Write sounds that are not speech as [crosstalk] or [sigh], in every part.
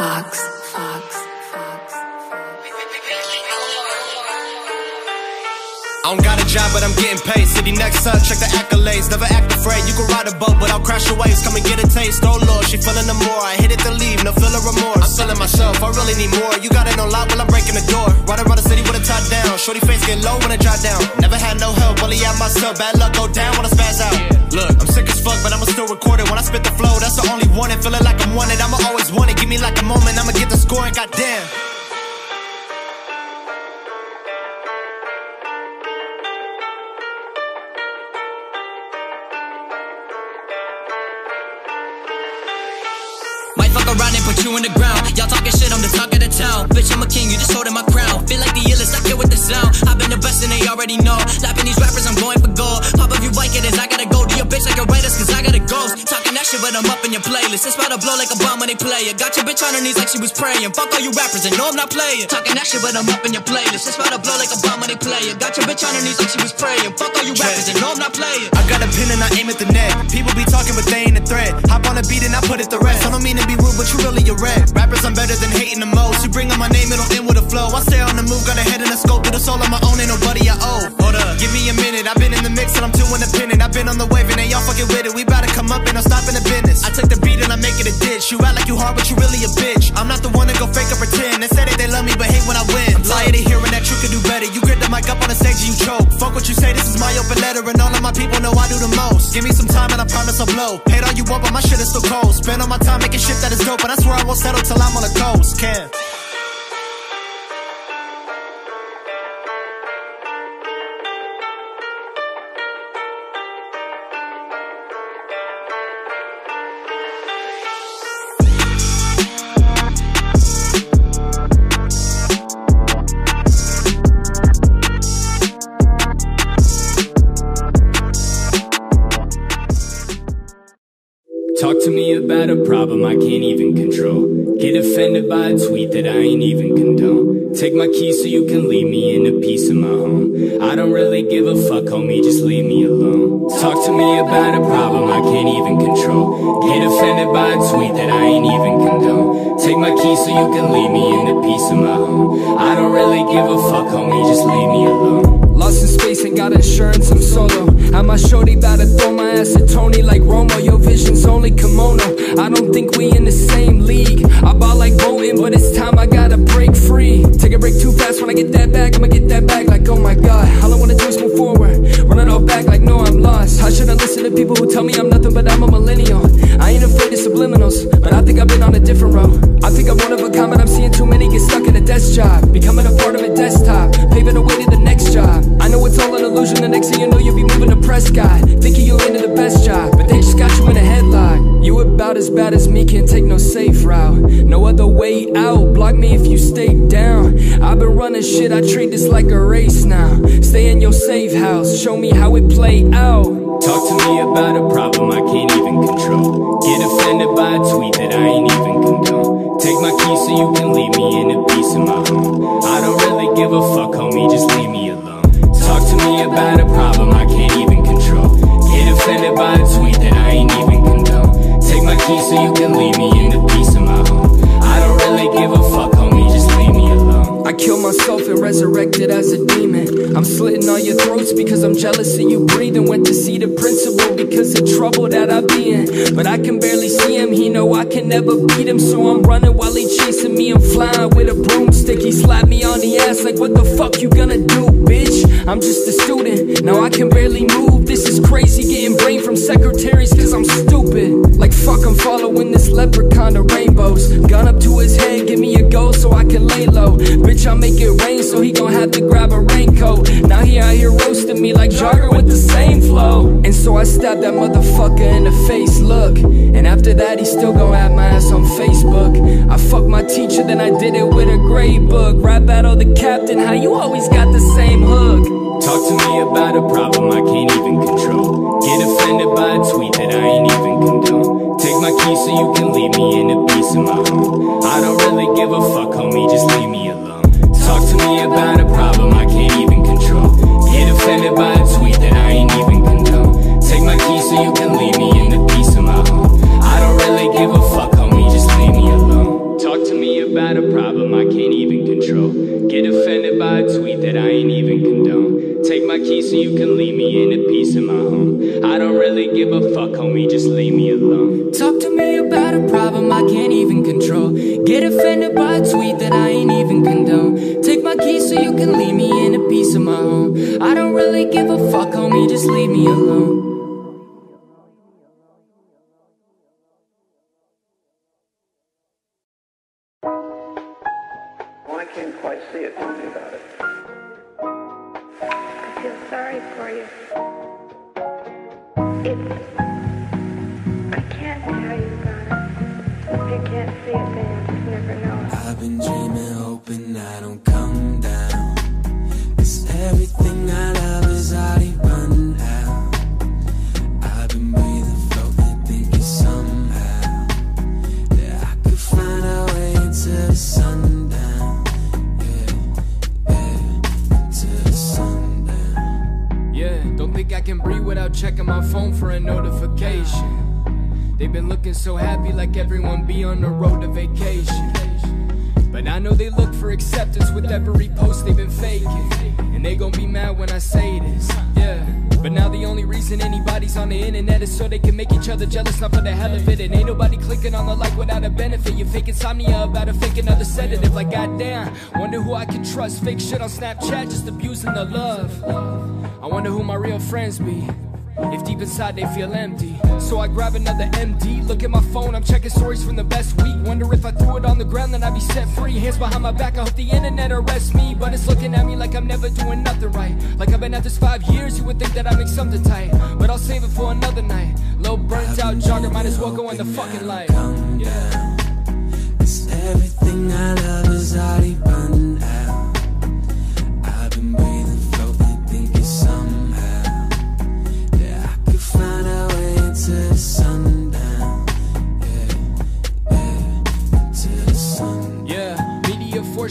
Fox, Fox, I don't got a job, but I'm getting paid. City next up, check the accolades. Never act afraid. You can ride a boat, but I'll crash your waves. Come and get a taste. Oh Lord, she feeling the more. I hit it to leave, no feeling remorse. I'm feeling myself, I really need more. You got it on lock while I'm breaking the door. Ride around the city with a top down. Shorty face get low when I drop down. Never had no help, only out myself. Bad luck go down when I spaz out. Look, I'm sick as fuck, but I'ma still record it. When I spit the flow, that's the only one. And feeling like I'm wanted, I'ma always want it. Give me like a moment, I'ma get the score and goddamn. Town. Bitch, I'm a king, you just holding my crown. Feel like the illest, I get with the sound. I've been the best and they already know. Lapping these rappers, I'm going for gold. Pop up, you like it, is I gotta bitch like a writers, cause I got a ghost. Talking that shit, but I'm up in your playlist. It's about to blow like a bomb when they play it. Got your bitch on her knees like she was praying. Fuck all you rappers and no, I'm not playing. Talking that shit, but I'm up in your playlist. It's about to blow like a bomb when they play it. Got your bitch on her knees like she was praying. Fuck all you rappers and no, I'm not playing. I got a pin and I aim at the neck. People be talking, but they ain't a threat. Hop on a beat and I put it to rest. I don't mean to be rude, but you really a red. Rappers, I'm better than hating the most. You bring up my name, it'll end with a flow. I stay on the move, got a head and a scope. Did a soul on my own, ain't nobody I owe. Give me a minute. I've been in the mix and I'm too independent. I've been on the wave and they all fucking with it. We bout to come up and I'm stopping the business. I took the beat and I make it a ditch. You act like you hard, but you really a bitch. I'm not the one to go fake or pretend. They say that they love me, but hate when I win. I'm tired of hearing that you could do better. You grip the mic up on the stage and you choke. Fuck what you say, this is my open letter, and all of my people know I do the most. Give me some time and I promise I'll blow. Paid all you want, but my shit is still cold. Spend all my time making shit that is dope, but I swear I won't settle till I'm on the coast. Can. Get offended by a tweet that I ain't even condone. Take my keys so you can leave me in a piece of my home. I don't really give a fuck, homie, just leave me alone. Talk to me about a problem I can't even control. Get offended by a tweet that I ain't even condone. Take my keys so you can leave me in a piece of my home. I don't really give a fuck, homie, just leave me alone. Lost in space and got insurance, I'm solo. I'm my shorty about to throw my ass at Tony like Romo. Your vision's only kimono. I don't think we in the same league. I ball like Bolton, but it's time I gotta break free. Take a break too fast when I get that back. I'ma get that back like, oh my god. All I wanna do is move forward. Run it all back like, no, I'm lost. I shouldn't listen to people who tell me I'm nothing, but I'm a millennial. I ain't afraid of subliminals, but I think I've been on a different road. I think I'm one of a kind, but I'm seeing too many get stuck in a desk job. Becoming a part of a desktop, paving the way to the next job. I know it's all an illusion, the next thing you know, you'll be moving to Prescott. Thinking you'll land in the best job, but they just got you in a headlock. You about as bad as me, can't take no safe route. No other way out, block me if you stay down. I've been running shit, I treat this like a race now. Stay in your safe house, show me how it play out. Talk to me about a problem I can't even control. Get offended by a tweet that I ain't even condone. Take my keys so you can leave me in a piece of my home. I don't really give a fuck, homie, just leave me me about a problem I can't even control. Get offended by a tweet that I ain't even condone. Take my keys so you can leave me in a piece of my home. I don't really give a fuck, homie, just leave me alone. I killed myself and resurrected as a demon. I'm slitting all your throats because I'm jealous of you breathing. Went to see the principal because of trouble that I be in. But I can barely see him, he know I can never beat him. So I'm running while he chasing me. I'm flying with a broomstick. He slapped me on the ass like, what the fuck you gonna do, bitch? I'm just a student, now I can barely move. This is crazy, getting brain from secretaries cause I'm stupid. Like fuck, I'm following this leprechaun to rainbows. Gun up to his head, give me a go so I can lay low. Bitch, I make it rain, so he gon' have to grab a raincoat. Now he out here roasting me like Jogger with the same flow. And so I stabbed that motherfucker in the face, look. And after that, he still gon' have my ass on Facebook. I fucked my teacher, then I did it with a grade book. Rap battle the captain, how you always got the same hook. Talk to me about a problem I can't even control. Get offended by a tweet that I ain't even condone. Take my keys so you can leave me in a piece of my home. I don't really give a fuck, homie, just leave me so they can make each other jealous, not for the hell of it. And ain't nobody clicking on the like without a benefit. You fake insomnia about a fake another sedative. Like goddamn, wonder who I can trust. Fake shit on Snapchat, just abusing the love. I wonder who my real friends be. If deep inside they feel empty. So I grab another MD, look at my phone, I'm checking stories from the best week. Wonder if I threw it on the ground, then I'd be set free. Hands behind my back, I hope the internet arrests me. But it's looking at me like I'm never doing nothing right. Like I've been at this five years, you would think that I make something tight. But I'll save it for another night. Low burnt out jogger, might as well go in the fucking light. Down. Cause everything I love is already run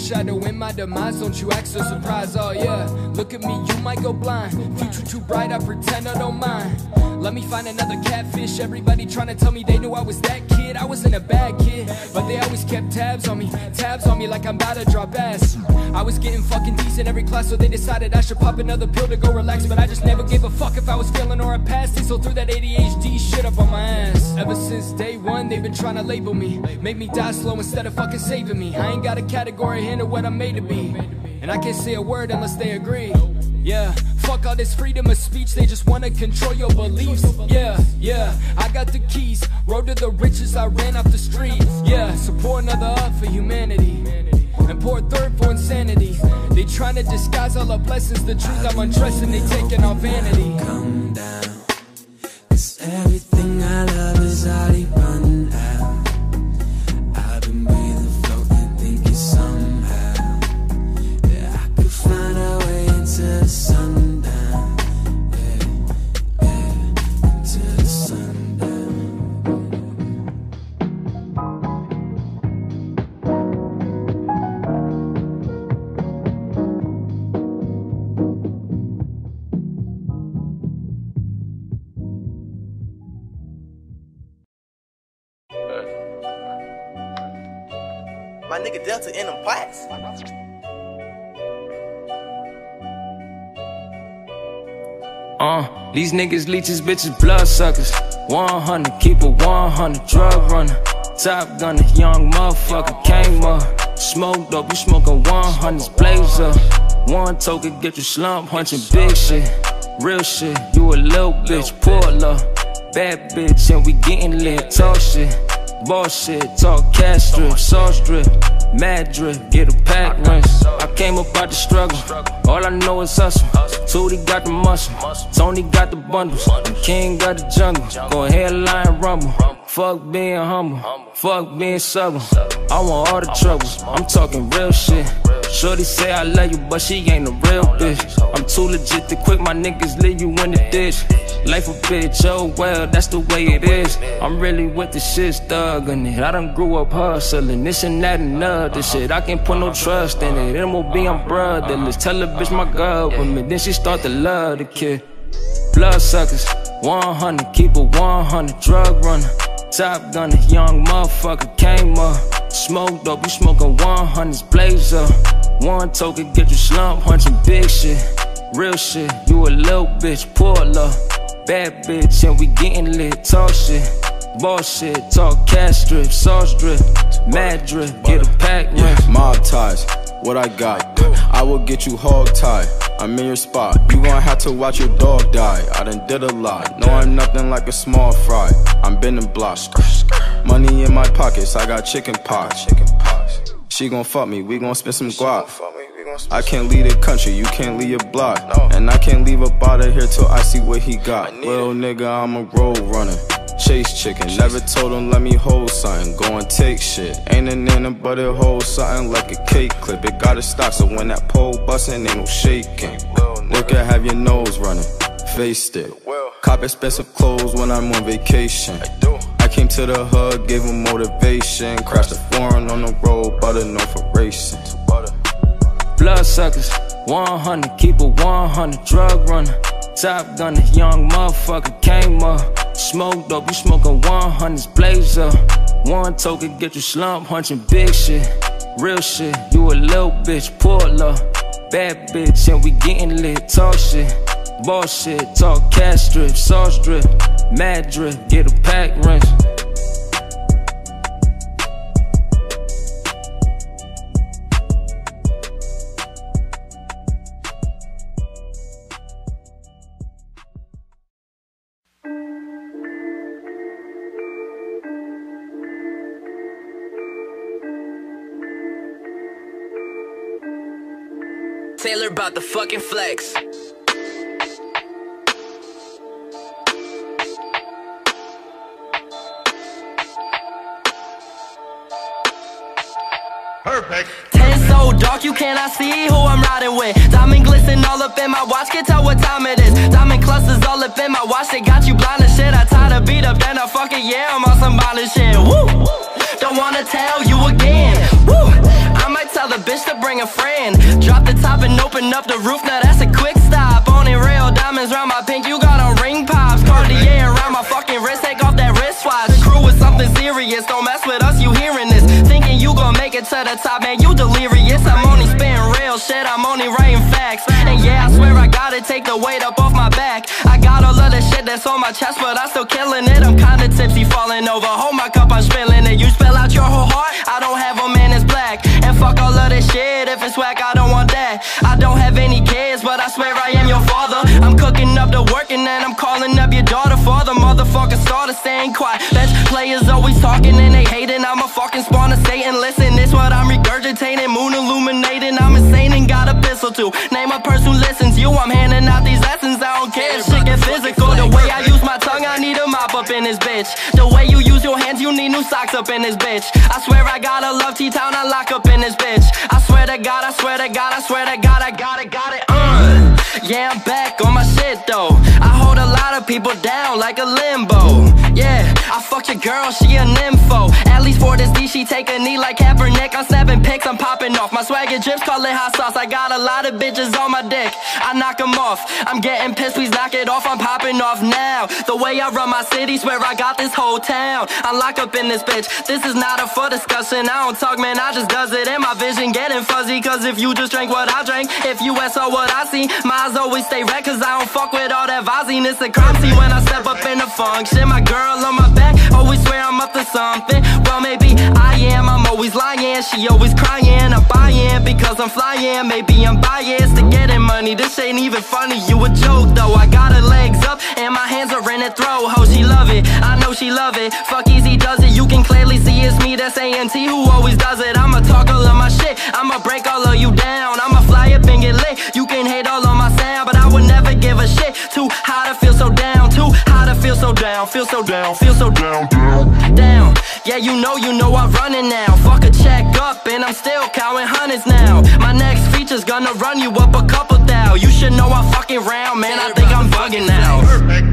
foreshadowing my demise. Don't you act so surprised. Oh, yeah. Look at me, you might go blind. Future too bright, I pretend I don't mind. Let me find another catfish. Everybody trying to tell me they knew I was that kid. I wasn't a bad kid, but they always kept tabs on me. Tabs on me like I'm about to drop ass. I was getting fucking decent every class, so they decided I should pop another pill to go relax. But I just never gave a fuck if I was failing or I passed it. So threw that ADHD shit up on my ass. Ever since day one, they've been trying to label me. Make me die slow instead of fucking saving me. I ain't got a category handle what I'm made to be. And I can't say a word unless they agree. Yeah, fuck all this freedom of speech, they just wanna control your beliefs. Yeah, yeah, I got the keys. Road to the riches, I ran off the street. Yeah, pour another up for humanity. And pour a third for insanity. They trying to disguise all the blessings, the truth I'm undressing, they taking our vanity. come down. These niggas leeches, bitches, blood suckers. 100, keep a 100, drug runner. Top gunner, young motherfucker, came up. Smoke dope, you smoking 100s, blazer. One token, get you slump, hunching big shit. Real shit, you a little bitch, pull up. Bad bitch, and we getting lit, talk shit. Bullshit, talk cash strip, sauce strip. Mad drip, get a pack rinse. I came up out the struggle, all I know is hustle. Tootie got the muscle, Tony got the bundles, King got the jungle. Go ahead, rumble. Fuck being humble, fuck being subtle. I want all the troubles, I'm talking real shit. Shorty say I love you, but she ain't a real bitch. I'm too legit to quit, my niggas leave you in the ditch. Life a bitch, oh well, that's the way it is. I'm really with the shit, thuggin' it. I done grew up hustling, this and that and other shit. I can't put no trust in it. MOB, I'm brotherless. Tell a bitch my girl with me, then she start to love the kid. Blood suckers, 100, keep a 100, drug runner. Top gunner, young motherfucker came up. Smoke dope, you smoking 100s, blazer. One token, get you slump, hunching big shit. Real shit, you a little bitch, pull up. Bad bitch, and we getting lit. Talk shit. Bullshit, talk cash strip, sauce drip, mad drip, get a pack yeah, Mob ties, what I got. I will get you hog tied. I'm in your spot. You gon' have to watch your dog die. I done did a lot. No, I'm nothing like a small fry. I'm bending blocks. Money in my pockets. I got chicken pox. She gon' fuck me. We gon' spend some guap. I can't leave the country, you can't leave your block. And I can't leave up out of here till I see what he got. Little nigga, I'm a road runner. Chase chicken, never told him let me hold something. Go and take shit. Ain't an in but it holds something like a cake clip. It got a stock, so when that pole bustin', ain't no shaking. Look at have your nose running, face it. Cop expensive clothes when I'm on vacation. I came to the hood, gave him motivation. Crashed a foreign on the road, butter known for racing. Bloodsuckers, 100, keep a 100, drug runner. Top gunner, young motherfucker came up. Smoke dope, you smoking 100s, blazer. One token get you slump hunching big shit. Real shit, you a little bitch, pull up. Bad bitch, and we getting lit, talk shit. Bullshit, talk cash strip, sauce drip, mad drip, get a pack wrench. Taylor about the fucking flex. Perfect. Ten so dark you cannot see who I'm riding with. Diamond glisten all up in my watch, can tell what time it is. Diamond clusters all up in my watch, they got you blind and shit. I tie the beat up, then I fucking yeah, I'm on some violent shit. Woo! Don't wanna tell you again. Woo! I might tell the bitch to bring a friend. Drop the top and open up the roof, now that's a quick stop. Only real diamonds round my pink, you got on ring pops. Cartier around my fucking wrist, take off that wristwatch. Crew is something serious, don't mess with us, you hearing this. Thinking you gon' make it to the top, man, you delirious. I'm only spitting real shit, I'm only writing facts. And yeah, I swear I gotta take the weight up off my back. I got all of the shit that's on my chest, but I'm still killing it. I'm kinda tipsy, falling over, hold my cup, I'm spilling it. You spill out your whole heart, I whack, I don't want that. I don't have any kids, but I swear I am your father. I'm cooking up the work and then I'm calling up your daughter For the motherfucker starter. Staying quiet. Bench players always talking and they hating. I'm a fucking spawn of Satan. Listen, this what I'm regurgitating. Moon illuminating, I'm insane and got a pistol too. Name a person who listens, you I'm handing out these lessons. I up in this bitch. The way you use your hands, you need new socks up in this bitch. I swear I gotta love T-Town, I lock up in this bitch. I swear to God, I swear to God, I swear to God, I got it, got it, uh. Yeah, I'm back on my shit though lot of people down like a limbo. Yeah, I fucked your girl, she a nympho. At least for this D, she take a knee like Kaepernick. I'm snapping pics, I'm popping off. My swagger drips, call it hot sauce. I got a lot of bitches on my dick. I knock them off. I'm getting pissed, please knock it off. I'm popping off now. The way I run my city, swear I got this whole town. I lock up in this bitch. This is not a for discussion. I don't talk, man, I just does it. And my vision getting fuzzy Cause if you just drank what I drank If you saw oh, what I see My eyes always stay red Cause I don't fuck with all that Vaziness See when I step up in the function My girl on my back Always swear I'm up to something. Well, maybe I am I'm always lying. She always crying I'm buying Because I'm flying. Maybe I'm biased to getting money. This ain't even funny You a joke though. I got her legs up And my hands are in her throat. Ho, she love it I know she love it. Fuck easy does it You can clearly see it's me That's ANT who always does it. I'ma talk all of my shit I'ma break all of you down. I'ma fly up and get lit You can hate all on my sound But Too high to feel so down Too high to feel so down Feel so down Feel so down Down Down. Yeah you know you know I'm running now. Fuck a check up And I'm still counting hundreds now. My next feature's gonna run you up a couple thou. You should know I'm fucking round Man. I think I'm bugging now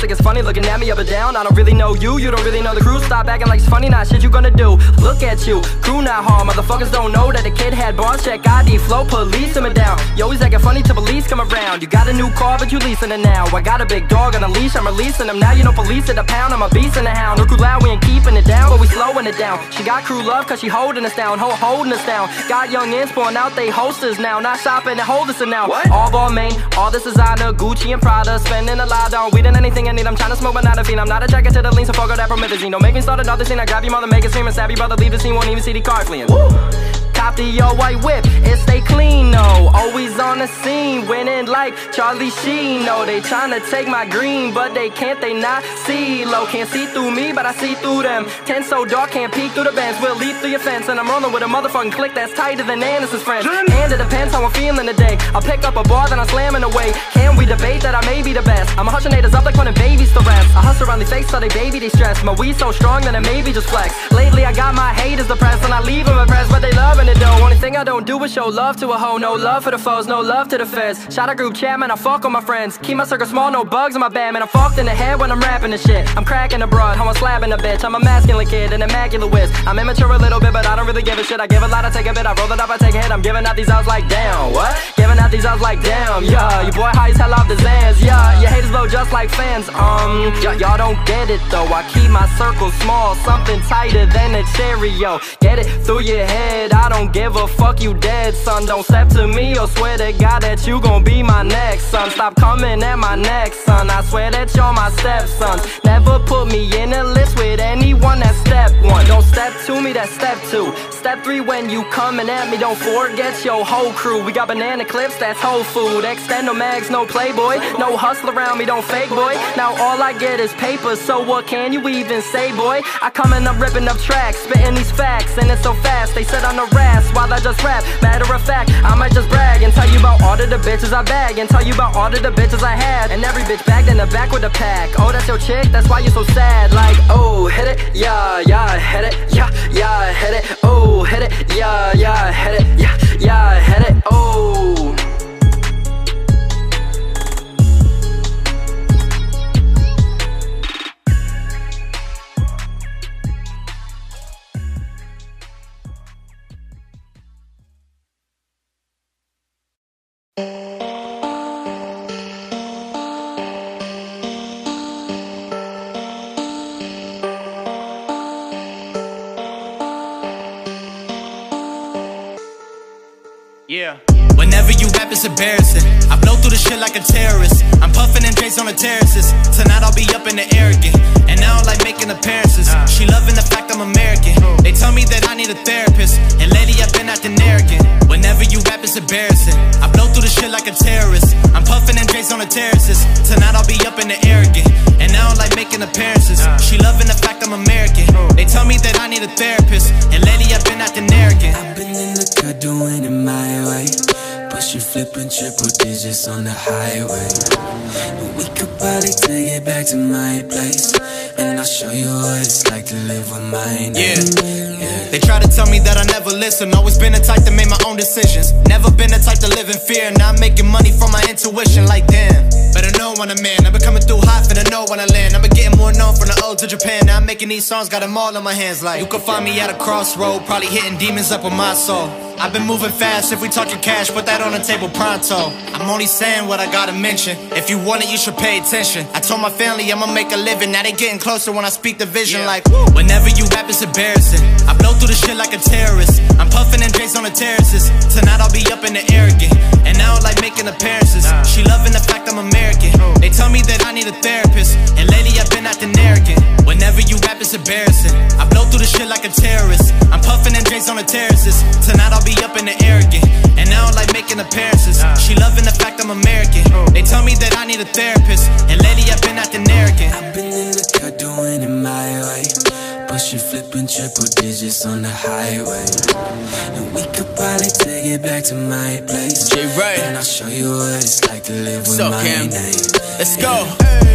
think it's funny looking at me up and down. I don't really know you, you don't really know the crew. Stop acting like it's funny, not shit you gonna do. Look at you, crew not hard. Motherfuckers don't know that the kid had bars. Check ID, flow, police him down. You always acting funny till police come around. You got a new car, but you leasing it now. I got a big dog on a leash, I'm releasing him now. You know police at the pound, I'm a beast in the hound. No crew loud, we ain't keeping it down, but we slowing it down. She got crew love, cause she holding us down, ho holding us down. Got young ins pouring out, they hosters now. Not shopping and holders now. What? All ball main, all this designer, Gucci and Prada. Spending a lot on weed and anything I need. I'm trying to smoke, but not a fiend. I'm not a jacket to the lean, so fuck all that promethazine. Don't make me start another scene. I grab your mother, make it scream and your brother, leave the scene, won't even see the car fleeing. Woo! Cop the yo white whip, it stay clean, no. Always on the scene, winning like Charlie Sheen. No, they tryna take my green, but they can't, they not see. Low can't see through me, but I see through them. Ten so dark, can't peek through the bands. We'll leap through your fence, and I'm rolling with a motherfucking click that's tighter than Anderson's friend. And it depends how I'm feeling today. I'll pick up a bar, then I'm slamming away. Can we debate that I may be the best? I'm a hushing haters up like putting babies to rest. I hustle around these fakes so they baby they stress. My weed so strong that it maybe just flex. Lately I got my haters depressed, and I leave them impressed, but they loving it Only thing I don't do is show love to a hoe. No love for the foes, no love to the feds. Shout out group chat, man, I fuck with my friends. Keep my circle small, no bugs in my band, man. I'm fucked in the head when I'm rapping this shit. I'm cracking abroad, I'm slapping a bitch. I'm a masculine kid, an immaculate whiz. I'm immature a little bit, but I don't really give a shit. I give a lot, I take a bit. I roll it up, I take a hit. I'm giving out these odds like damn. What? Giving out these odds like damn. Yeah, your boy high as hell off the Zans. Yeah, your haters blow just like fans. Um, y'all don't get it though. I keep my circle small, something tighter than a stereo. Get it through your head. I don't give a fuck, you dead, son. Don't step to me or swear to God that you gon' be my next son. Stop coming at my neck, son. I swear that you're my stepson. Never put me in a list with anyone that's step one. Don't step to me, that's step two. Step three, when you coming at me, don't forget your whole crew. We got banana clips, that's whole food. Extendo mags, no playboy. No hustle around me, don't fake boy. Now all I get is paper, so what can you even say, boy? I coming up ripping up tracks, spitting these facts, and it's so fast. They sit on the rats while I just rap. Matter of fact, I might just brag and tell you about all of the bitches I bag, and tell you about all of the bitches I had. And every bitch bagged in the back with a pack. Oh, that's your chick, that's why you so sad. Like, oh, hit it, yeah, yeah, hit it, yeah, yeah, hit it, oh, hit it, yeah, therapist. And lately I've been acting arrogant. I've been in the car doing it my way. Pushing, flipping triple digits on the highway. We could probably take it back to my place. Show you what it's like to live with my name. Yeah. They try to tell me that I never listen. Always been the type to make my own decisions. Never been the type to live in fear. Now I'm making money from my intuition. Like damn. Better know when I'm in. I've been coming through hot, finna know when I land. I've been getting more known from the old to Japan. Now I'm making these songs, got them all in my hands. Like you can find me at a crossroad, probably hitting demons up with my soul. I've been moving fast. If we talking cash, put that on the table pronto. I'm only saying what I gotta mention. If you want it, you should pay attention. I told my family I'ma make a living. Now they getting closer when I speak the vision. Like whenever you rap, it's embarrassing. I blow through the shit like a terrorist. I'm puffing and Drake's on the terraces. Tonight I'll be up in the air again. And now I like making appearances. She loving the fact I'm American. They tell me that I need a therapist. And lately I've been acting arrogant. Whenever you rap, it's embarrassing. I blow through the shit like a terrorist. I'm puffing and Drake's on the terraces. Tonight I'll be up in the air again. And now I like making appearances. She loving the fact I'm American. They tell me that I need a therapist. And lately I've been acting arrogant. I've been in the cut doing it my way. Pushing, flipping triple digits on the highway. And we could probably take it back to my place. J. Ray. And I'll show you what it's like to live with So, my Cam? name. Let's go.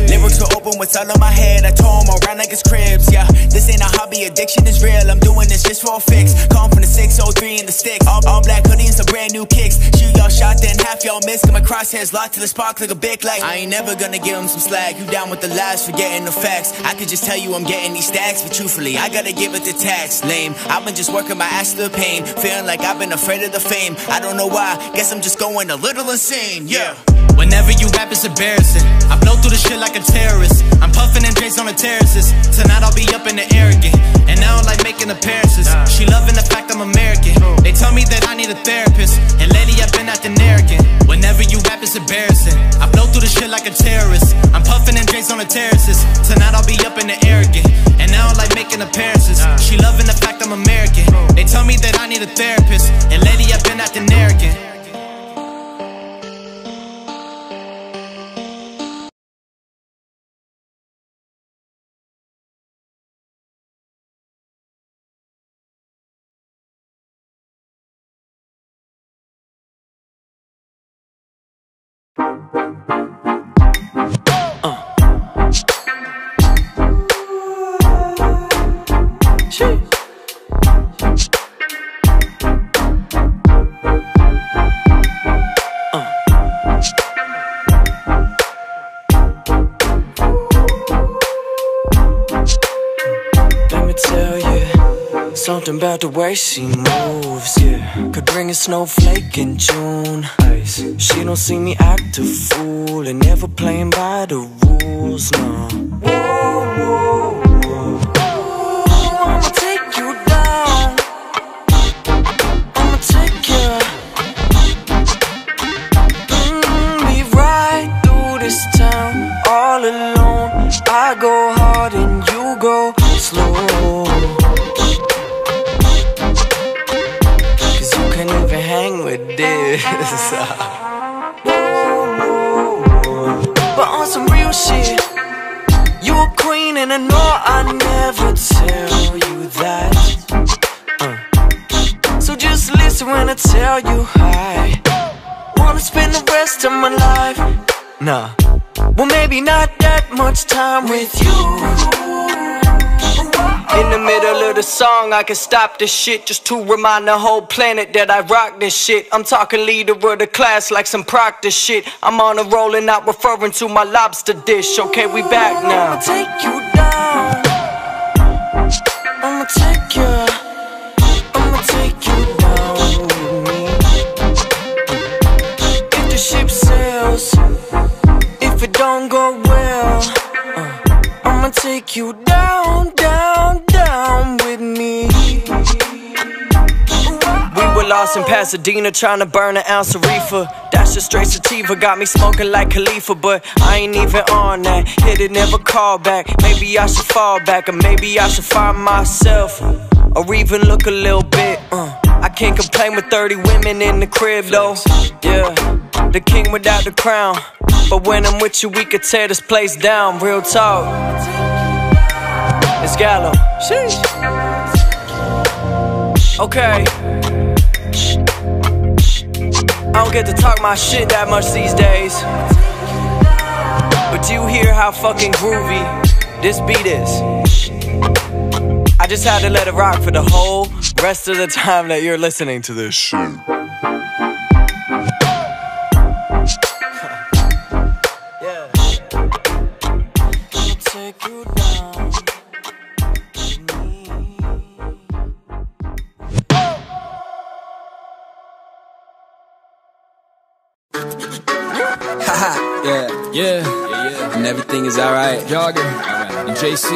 Lyrics were open, what's all in my head. I tore 'em around like it's cribs, yeah. This ain't a hobby, addiction is real. I'm doing this just for a fix. Come from the 603 in the stick. All, all black hoodie and some brand new kicks. Shoot y'all shot, then half y'all miss. Got my crosshairs locked to the spark like a big like. I ain't never gonna give 'em some slack. You down with the lies, forgetting the facts. I could just tell you I'm getting these stacks, but truthfully, I gotta give it the tax. Lame. I've been just working my ass to the pain. Feeling like I've been afraid of the fame. I don't know why. Guess I'm just going a little insane, yeah. Whenever you rap, it's embarrassing. I blow through the shit like a terrorist. I'm puffing and Drake's on the terraces. Tonight I'll be up in the air again. And now I don't like making appearances. She loving the fact I'm American. They tell me that I need a therapist. And lately I've been acting arrogant. Whenever you rap, it's embarrassing. I blow through the shit like a terrorist. I'm puffing and Drake's on the terraces. Tonight I'll be up in the air again. And now I don't like making appearances. She loving the fact I'm American. They tell me that I need a therapist. And lately I've been acting arrogant. About the way she moves. Yeah, could bring a snowflake in June. Ice. She don't see me act a fool and never playing by the rules. No. I'ma but on some real shit, you a queen and I know I never tell you that. Uh. So just listen when I tell you I wanna spend the rest of my life. Nah, well maybe not that much time with you. In the middle of the song, I can stop this shit just to remind the whole planet that I rock this shit. I'm talking leader of the class like some proctor shit. I'm on a roll and not referring to my lobster dish. Okay, we back now. I'ma take you down. I'ma take you. I'ma take you down. If the ship sails, if it don't go well, I'ma take you down, down, down with me. We were lost in Pasadena trying to burn an ounce of reefer. That's just straight sativa, got me smoking like Khalifa, but I ain't even on that. Hit it, never call back. Maybe I should fall back, or maybe I should find myself, or even look a little bit. Uh. I can't complain with 30 women in the crib though. Yeah, the king without the crown. But when I'm with you, we could tear this place down. Real talk. It's Gallo. Sheesh. Okay. I don't get to talk my shit that much these days. But you hear how fucking groovy this beat is. I just had to let it rock for the whole rest of the time that you're listening to this shit. Haha, yeah, yeah, yeah, and everything is alright. Jogger and JC.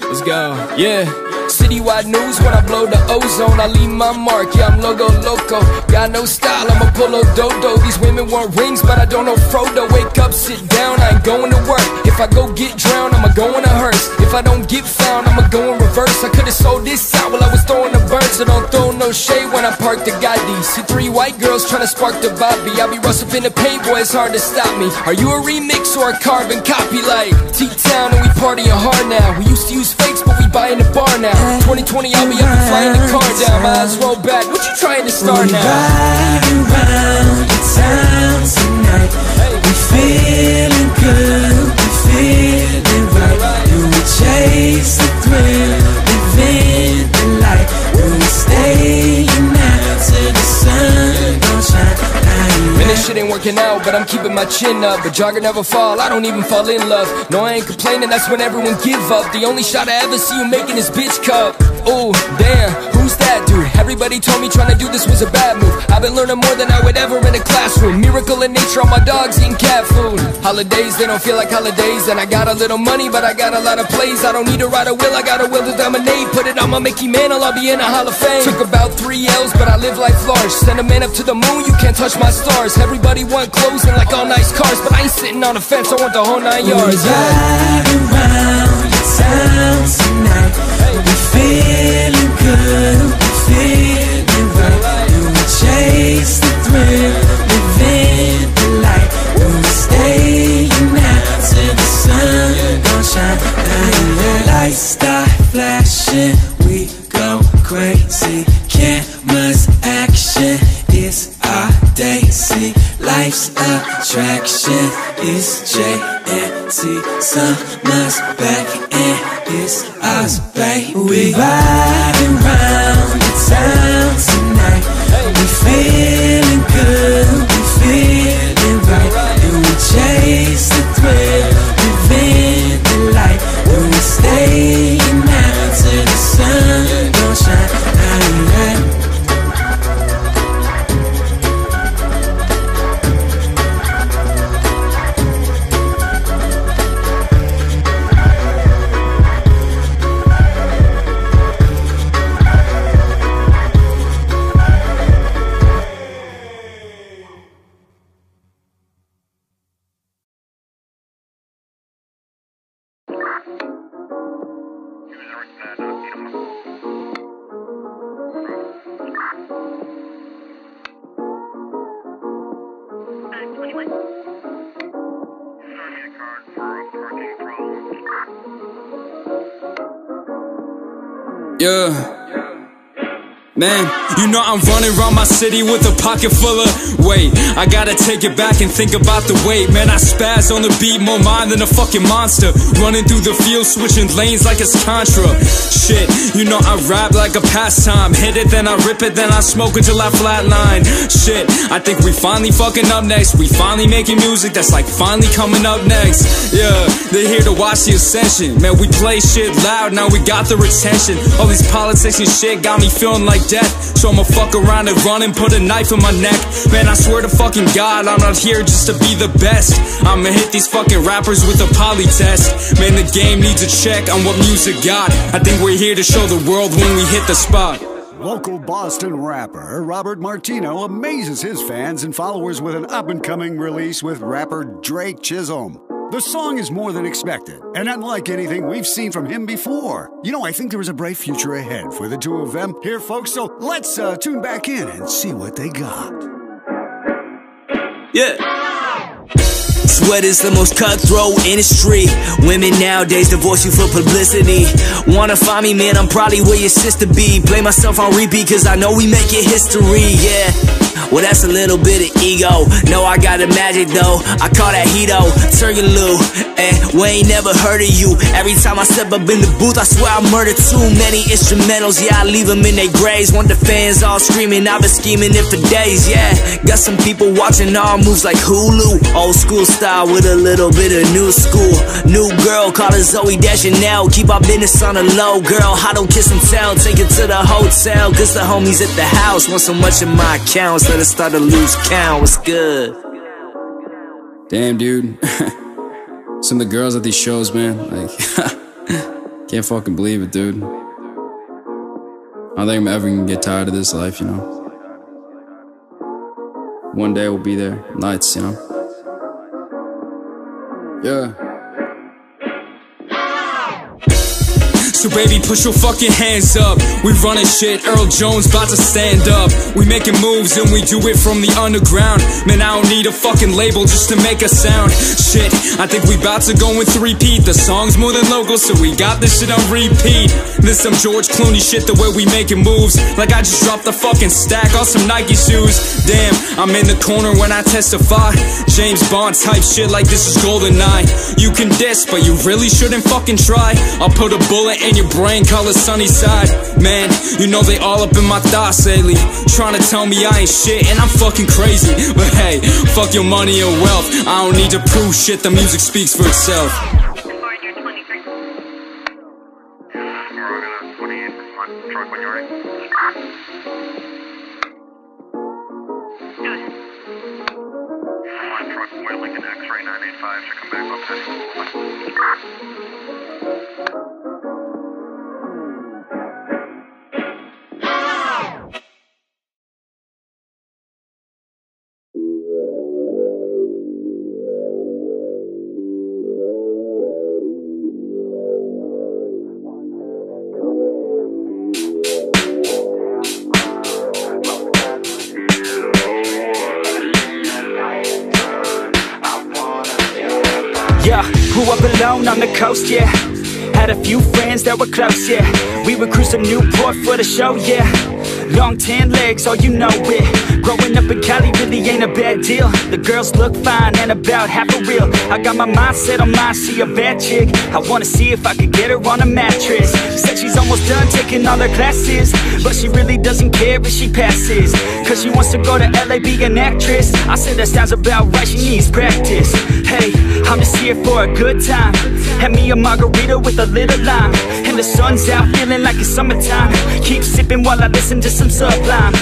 Let's go. Yeah. Citywide news when I blow the ozone, I leave my mark. Yeah, I'm logo loco. Got no style, I'm a polo dodo. These women want rings, but I don't know Frodo. Wake up, sit down, I ain't going to work. If I go get drowned, I'ma go in a hearse. If I don't get found, I'ma go in reverse. I could've sold this out while I was throwing the bird, so don't throw no shade when I park the Gotti. See three white girls trying to spark the Bobby. I be rustled in the paint, boy, it's hard to stop me. Are you a remix or a carbon copy? Like T-Town and we partying hard now. We used to use fakes, but we buy in the bar now. 2020, I'll be up and flying the car down. My eyes roll back. What you trying to start now? Around the town tonight. We feeling good, do we chase the thrill, the light Do we stay out the sun this shit ain't working out, but I'm keeping my chin up. But jogger never fall, I don't even fall in love. No, I ain't complaining, that's when everyone give up. The only shot I ever see you making is bitch cup. Ooh, damn, that dude? Everybody told me trying to do this was a bad move. I've been learning more than I would ever in a classroom. Miracle in nature, all my dogs eating cat food. Holidays, they don't feel like holidays. And I got a little money, but I got a lot of plays. I don't need to ride a will, I got a will to dominate. Put it on my Mickey Mantle, I'll be in a Hall of Fame. Took about three L's, but I live life large. Send a man up to the moon, you can't touch my stars. Everybody want clothes and like all nice cars, but I ain't sitting on a fence, I want the whole nine yards. City with a pocket full of weight. I gotta take it back and think about the weight. Man, I spaz on the beat, more mind than a fucking monster. Running through the field, switching lanes like it's Contra. Shit, you know I rap like a pastime. Hit it, then I rip it, then I smoke until I flatline. Shit, I think we finally fucking up next. We finally making music that's like finally coming up next. Yeah, they're here to watch the ascension. Man, we play shit loud, now we got the retention. All these politics and shit got me feeling like death. So I'ma fuck around and run and put a knife in my neck. Man, I swear to fucking God, I'm not here just to be the best. I'ma hit these fucking rappers with a poly test. Man, the game needs a check on what music got. I think we're here to show the world when we hit the spot. Local Boston rapper Robert Martino amazes his fans and followers with an up and coming release with rapper Drake Chisholm. The song is more than expected, and unlike anything we've seen from him before. You know, I think there is a bright future ahead for the two of them here, folks, so let's uh, tune back in and see what they got. Yeah. Sweat is the most cutthroat industry. Women nowadays divorce you for publicity. Wanna find me, man? I'm probably where your sister be. Blame myself on repeat, cause I know we make it history, yeah. Well, that's a little bit of ego. No, I got the magic though. I call that Hito, Turgaloo. And we ain't never heard of you. Every time I step up in the booth, I swear I murder too many instrumentals. Yeah, I leave them in their graves. Want the fans all screaming. I've been scheming it for days, yeah. Got some people watching all moves like Hulu. Old school style with a little bit of new school. New girl, call her Zooey Deschanel. Keep our business on the low, girl. I don't kiss and tell. Take it to the hotel, cause the homies at the house want so much of my accounts. Let us start to lose count. What's good? Damn, dude. [laughs] Some of the girls at these shows, man, like, [laughs] can't fucking believe it, dude. I don't think I'm ever gonna get tired of this life, you know. One day we'll be there, nights, you know. Yeah. So baby, push your fucking hands up. We running shit, Earl Jones about to stand up. We making moves and we do it from the underground. Man, I don't need a fucking label just to make a sound. Shit, I think we about to go in three-peat. The song's more than local, so we got this shit on repeat. This some George Clooney shit, the way we making moves. Like I just dropped the fucking stack on some Nike shoes. Damn, I'm in the corner when I testify. James Bond type shit like this is GoldenEye. You can diss, but you really shouldn't fucking try. I'll put a bullet in paint your brain color sunny side. Man, you know they all up in my thoughts lately. Trying to tell me I ain't shit, and I'm fucking crazy. But hey, fuck your money or wealth. I don't need to prove shit, the music speaks for itself. Coast, yeah. Had a few friends that were close, yeah. We would cruise to Newport for the show, yeah. Long tan legs, all you know it. Growing up in Cali really ain't a bad deal. The girls look fine and about half a real. I got my mindset on mine, see a bad chick. I wanna see if I could get her on a mattress. She Said she's almost done taking all her classes, but she really doesn't care if she passes. Cause she wants to go to LA, be an actress. I said that sounds about right, she needs practice. Hey, I'm just here for a good time. Have me a margarita with a little lime. And the sun's out, feeling like it's summertime. Keep sipping while I listen to some sublime.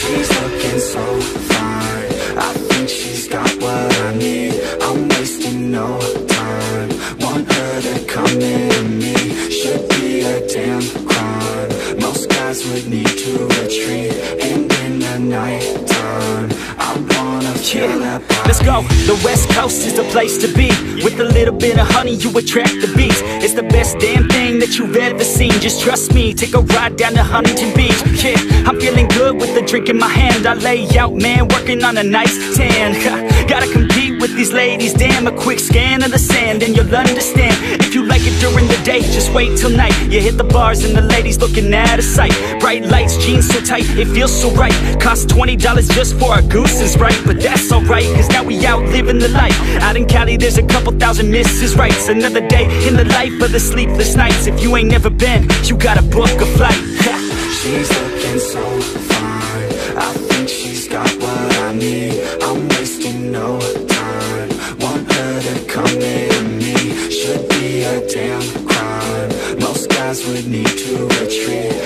She's looking so fine. I think she's got what I need. I'm wasting no time. Want her to come into me. Should be a damn crime. Most guys would need to retreat. And in the night time, body. Let's go. The West Coast is the place to be. With a little bit of honey, you attract the bees. It's the best damn thing that you've ever seen. Just trust me. Take a ride down to Huntington Beach. Yeah, I'm feeling good with the drink in my hand. I lay out, man, working on a nice tan. [laughs] Gotta compete with these ladies. Damn, a quick scan of the sand, and you'll understand. If you like it during the day, just wait till night. You hit the bars, and the ladies looking at a sight. Bright lights, jeans so tight, it feels so right. Cost $20 just for a goose and Sprite, but that's alright, cause now we out living the life. Out in Cali, there's a couple thousand Mrs. Rights. Another day in the life of the sleepless nights. If you ain't never been, you gotta book a flight. [laughs] She's looking so damn crime. Most guys would need to retreat.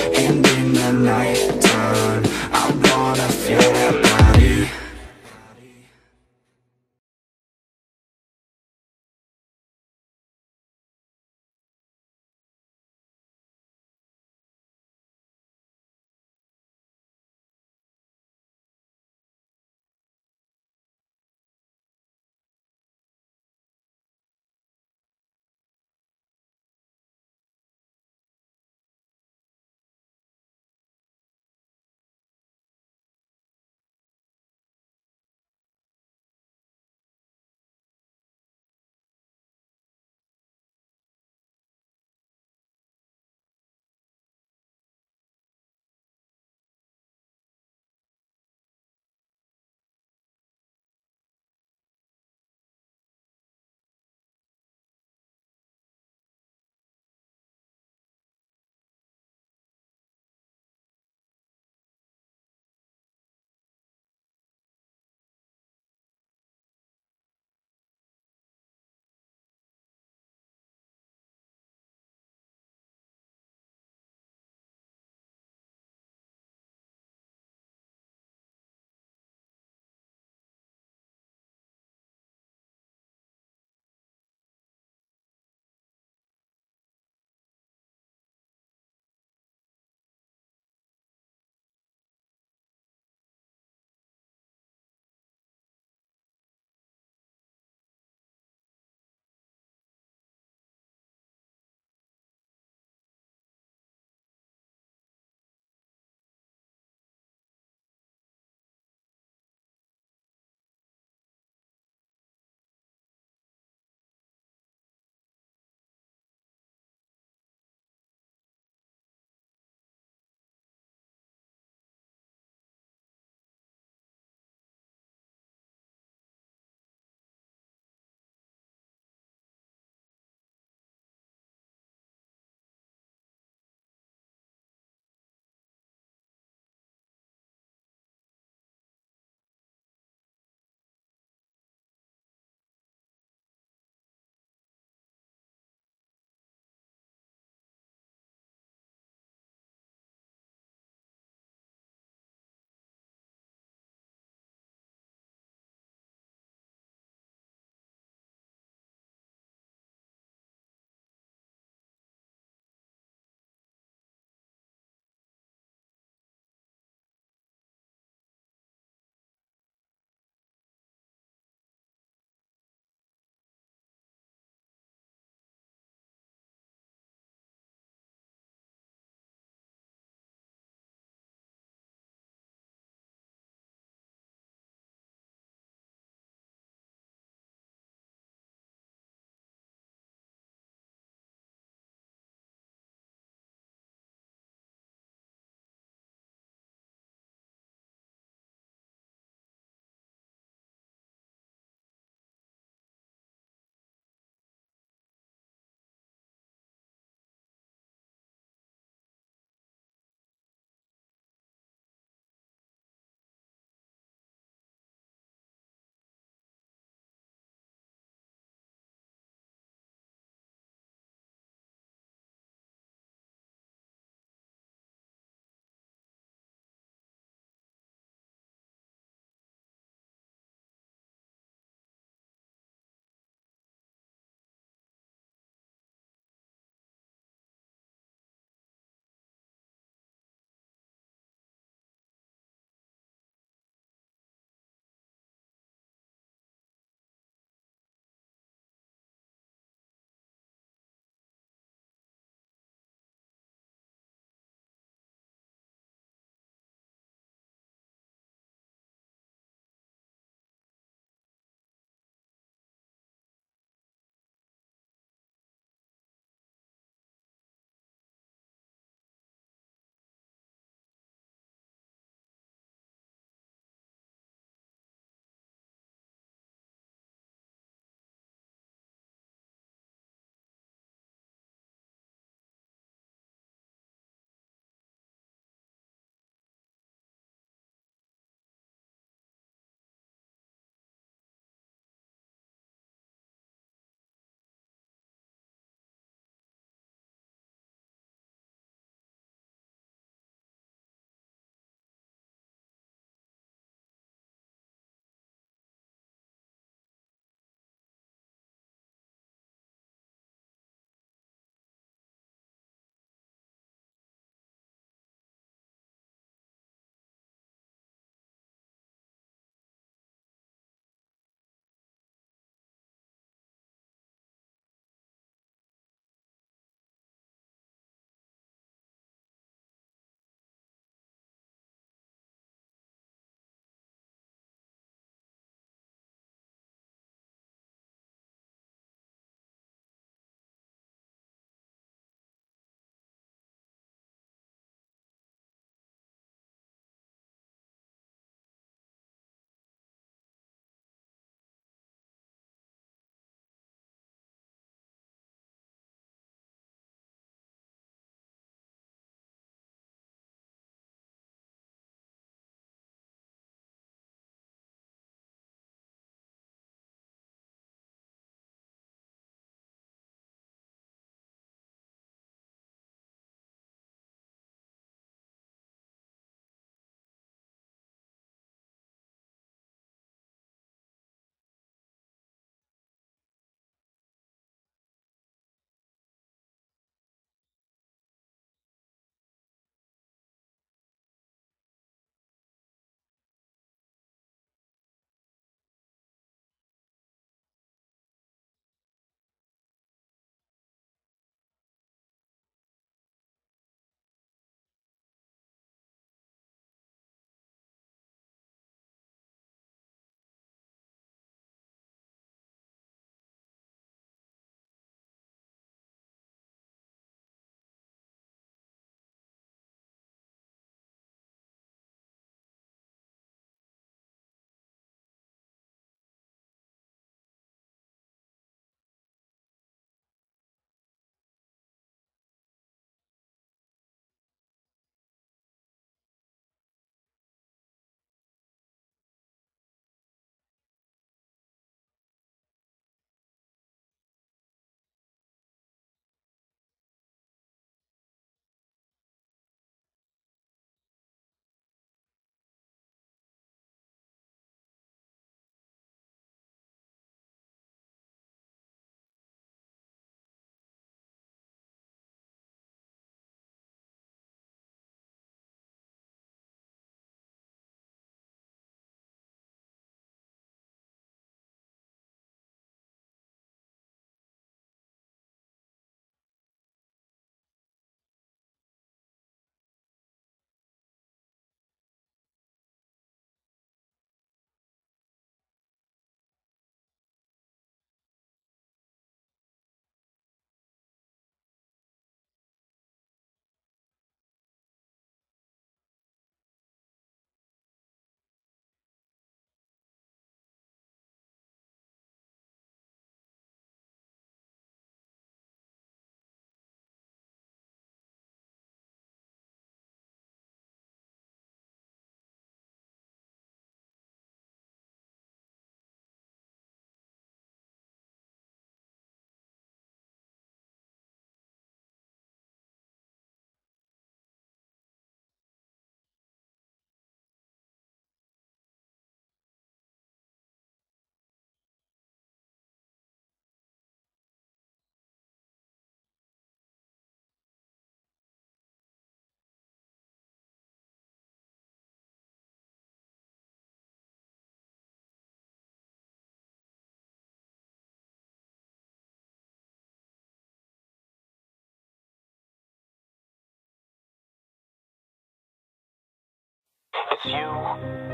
It's you,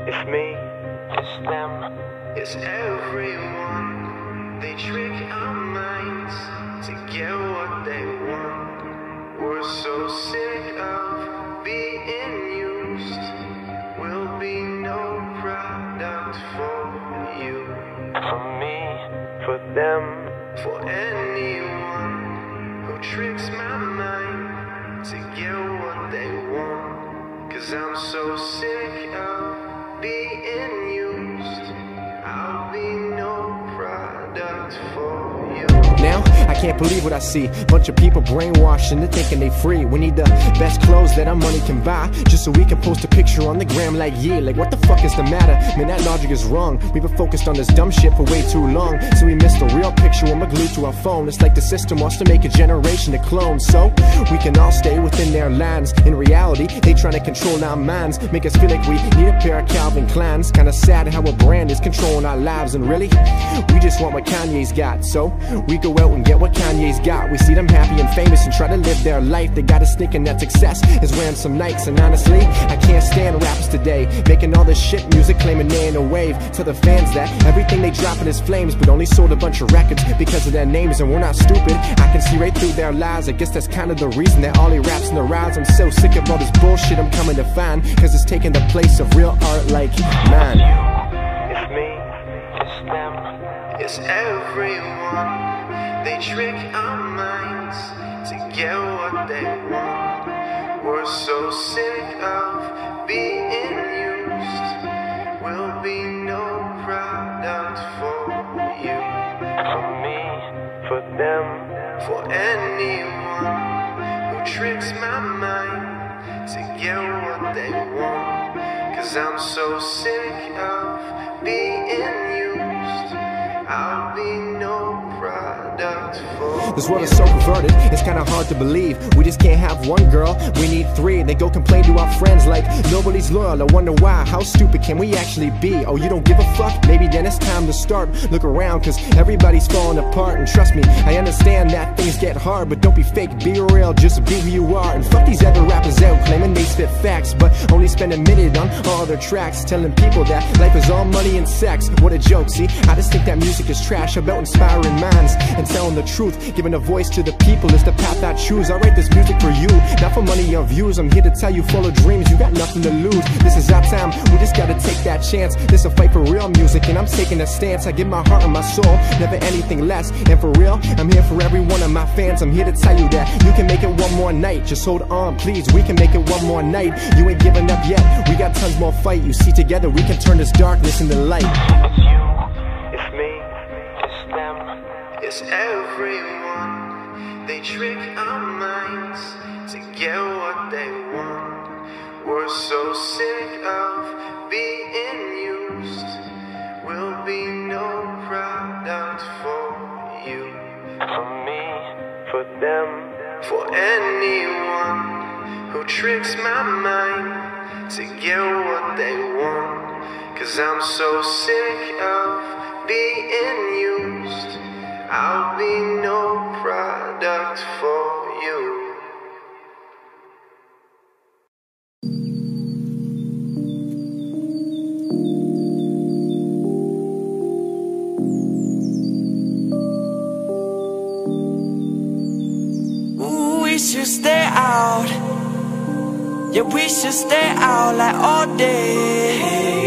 it's me, it's them, it's everyone. They trick our minds to get what they want. We're so sick of being used. We'll be no product for you. For me, for them, Cause I'm so sick can't believe what I see. Bunch of people brainwashed into thinking they free. We need the best clothes that our money can buy. Just so we can post a picture on the gram like, yeah, like what the fuck is the matter? Man, that logic is wrong. We've been focused on this dumb shit for way too long. So we missed the real picture when we're glued to our phone. It's like the system wants to make a generation of clones. So we can all stay within their lands. In reality, they trying to control our minds. Make us feel like we need a pair of Calvin Kleins. Kinda sad how a brand is controlling our lives. And really, we just want what Kanye's got. So we go out and get what Kanye's got. We see them happy and famous and try to live their life. They got us thinking that success is wearing some. And honestly, I can't stand rappers today. Making all this shit music, claiming they in a wave. Tell the fans that everything they dropping is flames, but only sold a bunch of records because of their names. And we're not stupid. I can see right through their lies. I guess that's kind of the reason that all he raps in the rise. I'm so sick of all this bullshit I'm coming to find. Cause it's taking the place of real art like mine. It's me, it's them, it's everyone. They trick our minds to get what they want. We're so sick of being used. We'll be no product for you. For me, for them, for anyone who tricks my mind to get what they want. Cause I'm so sick This world is so perverted, it's kinda hard to believe. We just can't have one girl, we need three. They go complain to our friends like nobody's loyal. I wonder why, how stupid can we actually be? Oh, you don't give a fuck? Maybe then it's time to start. Look around, cause everybody's falling apart. And trust me, I understand that things get hard, but don't be fake, be real, just be who you are. And fuck these other rappers out claiming they spit facts, but only spend a minute on all their tracks, telling people that life is all money and sex. What a joke, see? I just think that music is trash about inspiring minds and telling the truth. Giving a voice to the people is the path I choose. I write this music for you, not for money or views. I'm here to tell you, full of dreams, you got nothing to lose. This is our time, we just gotta take that chance. This a fight for real music, and I'm taking a stance. I give my heart and my soul, never anything less. And for real, I'm here for every one of my fans. I'm here to tell you that you can make it one more night. Just hold on, please, we can make it one more night. You ain't giving up yet, we got tons more fight. You see, together we can turn this darkness into light. It's you, it's me, it's them, it's everyone. They trick our minds to get what they want. We're so sick of being used. We'll be no product for you. For me, for them, for anyone who tricks my mind to get what they want. Cause I'm so sick of being used. I'll be no product for you. We should stay out. Yeah, we should stay out like all day.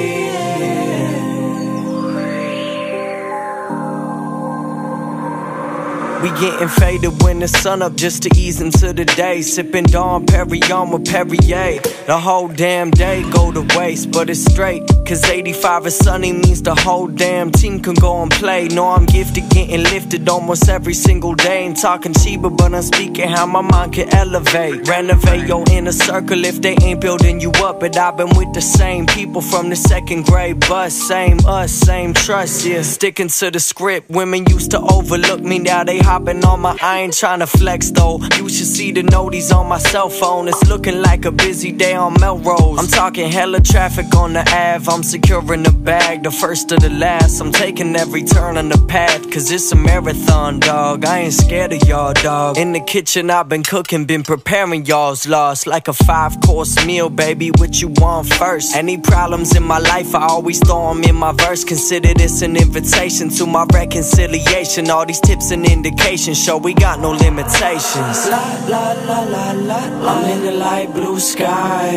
We getting faded when the sun up just to ease into the day. Sipping Dom Pérignon with Perrier. The whole damn day go to waste, but it's straight. Cause 85 is sunny means the whole damn team can go and play. Know I'm gifted, getting lifted almost every single day. Ain't talking cheaper, but I'm speaking how my mind can elevate. Renovate your inner circle if they ain't building you up. But I've been with the same people from the second grade bus. Same us, same trust, yeah. Sticking to the script. Women used to overlook me, now they hopping on my. I ain't trying to flex though. You should see the noties on my cell phone. It's looking like a busy day on Melrose. I'm talking hella traffic on the Ave. I'm securing the bag, the first to the last. I'm taking every turn on the path, cause it's a marathon, dog. I ain't scared of y'all, dog. In the kitchen, I've been cooking, been preparing y'all's loss. Like a five course meal, baby. What you want first? Any problems in my life, I always throw 'em in my verse. Consider this an invitation to my reconciliation. All these tips and indications show we got no limitations. La la la la la. I'm in the light blue sky.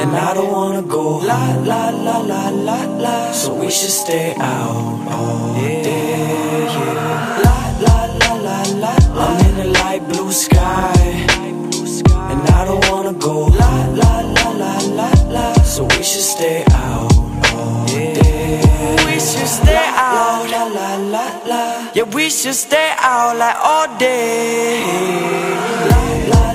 And I don't wanna go la la la la la la. So we should stay out all day. Yeah. La la la la la. I'm in the light blue sky. And I don't wanna go la la la la la la. So we should stay out all day. We should stay out. La la la la. Yeah, we should stay out like all day. La la la la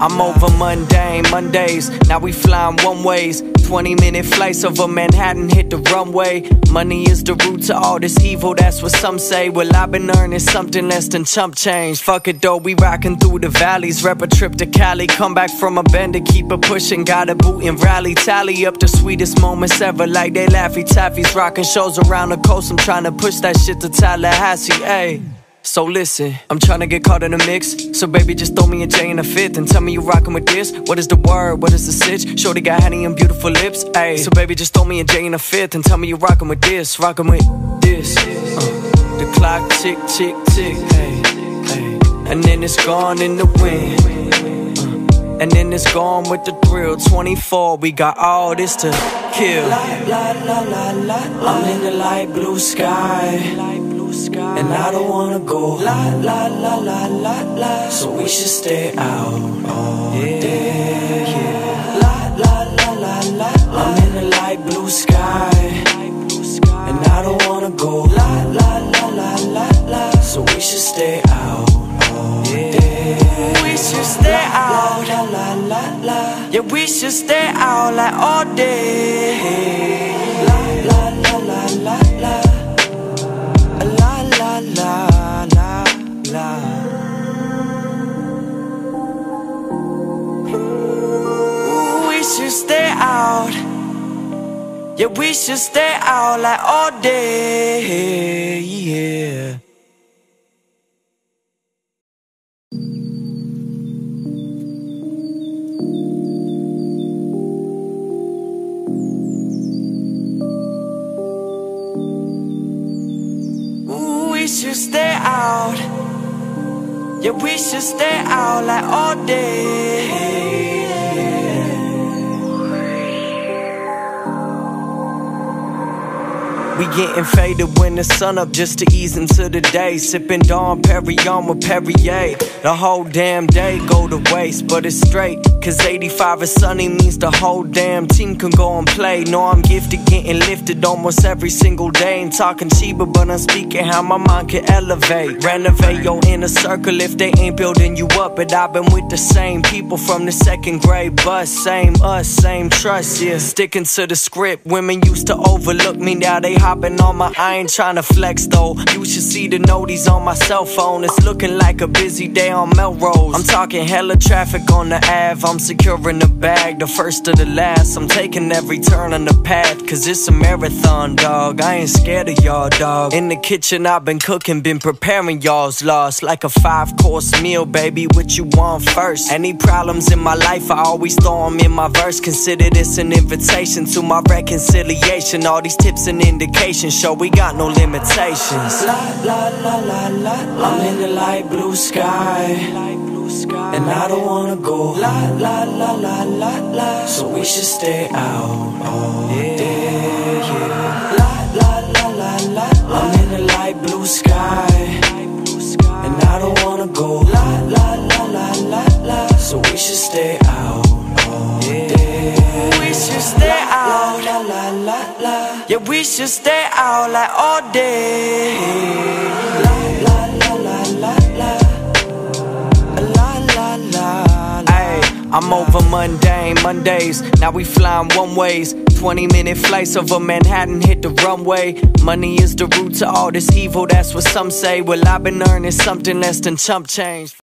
I'm over mundane Mondays. Now we flying one ways. 20 minute flights over Manhattan, hit the runway. Money is the root to all this evil, that's what some say. Well, I've been earning something less than chump change. Fuck it though, we rockin' through the valleys. Rep a trip to Cali, come back from a bend to keep it pushing. Got a boot and rally, tally up the sweetest moments ever. Like they laffy taffies, rockin' shows around the coast. I'm trying to push that shit to Tallahassee, ayy. So listen, I'm tryna get caught in the mix. So baby, just throw me a J in a fifth and tell me you rockin' with this. What is the word? What is the sitch? Shorty got honey and beautiful lips. Ayy, so baby, just throw me a J in a fifth and tell me you rockin' with this, rockin' with this. Uh, the clock tick, tick, tick. And then it's gone in the wind. Uh, and then it's gone with the thrill. 24, we got all this to kill. La la la. I'm in the light blue sky. And I don't wanna go la la la la la la. So we should stay out all day. Yeah. La la la la la. I'm in the light blue sky. And I don't wanna go la la la la la la. So we should stay out all day. We should stay out. La la la la. Yeah, we should stay out like all day. Should stay out. Yeah, we should stay out like all day. Yeah. We should stay out. Yeah, we should stay out like all day. We getting faded when the sun up just to ease into the day. Sipping Dom Pérignon with Perrier. The whole damn day go to waste, but it's straight. Cause 85 is sunny means the whole damn team can go and play. Know I'm gifted, getting lifted almost every single day. Ain't talking cheaper, but I'm speaking how my mind can elevate. Renovate your inner circle if they ain't building you up. But I've been with the same people from the second grade bus. Same us, same trust, yeah. Sticking to the script. Women used to overlook me, now they hopping on my. I ain't tryna flex though. You should see the noties on my cell phone. It's looking like a busy day on Melrose. I'm talking hella traffic on the Ave. I'm securing the bag, the first to the last. I'm taking every turn on the path, cause it's a marathon, dog. I ain't scared of y'all, dog. In the kitchen, I've been cooking, been preparing y'all's loss. Like a five course meal, baby. What you want first? Any problems in my life, I always throw 'em in my verse. Consider this an invitation to my reconciliation. All these tips and indications show we got no limitations. La la la la la. I'm in the light blue sky. And I don't wanna go la la la la la la. So we should stay out all day. Yeah. La la la la la. I'm in the light blue sky. And I don't wanna go la la la la la la. So we should stay out all day. We should stay out. La la la la. Yeah, we should stay out like all day. La la la la la la. La la. Ay, I'm over mundane Mondays. Now we flying one ways. 20 minute flights over Manhattan, hit the runway. Money is the root to all this evil, that's what some say. Well, I've been earning something less than chump change.